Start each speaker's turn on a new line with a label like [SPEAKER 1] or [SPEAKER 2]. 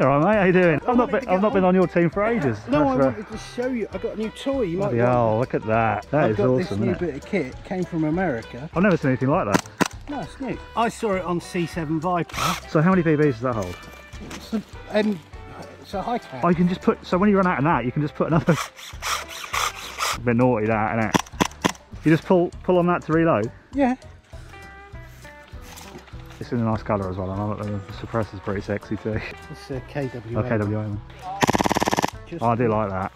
[SPEAKER 1] All right, mate. How you doing? I've not been. I've not been
[SPEAKER 2] on-
[SPEAKER 1] on your team for ages.
[SPEAKER 2] No, I wanted to show you. I got a new toy. You might
[SPEAKER 1] hell, look at that. That
[SPEAKER 2] I've
[SPEAKER 1] is
[SPEAKER 2] got
[SPEAKER 1] awesome,
[SPEAKER 2] this new
[SPEAKER 1] it?
[SPEAKER 2] bit of kit. Came from America.
[SPEAKER 1] I've never seen anything like that.
[SPEAKER 2] No, it's new. I saw it on C7 Viper.
[SPEAKER 1] So how many BBs does that hold?
[SPEAKER 2] It's a, um, it's a high cap.
[SPEAKER 1] Oh, you can just put. So when you run out of that, you can just put another. a bit naughty that, it? You just pull pull on that to reload.
[SPEAKER 2] Yeah.
[SPEAKER 1] It's in a nice colour as well, and the suppressor's pretty sexy too.
[SPEAKER 2] It's a
[SPEAKER 1] WA.
[SPEAKER 2] Just
[SPEAKER 1] Oh, I do like that.